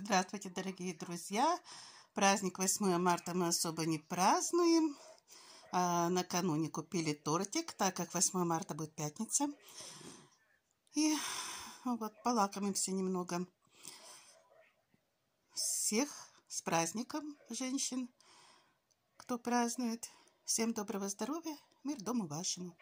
Здравствуйте, дорогие друзья! Праздник 8 марта мы особо не празднуем. А накануне купили тортик, так как 8 марта будет пятница. И вот полакомимся немного. Всех с праздником женщин, кто празднует. Всем доброго здоровья, мир дому вашему.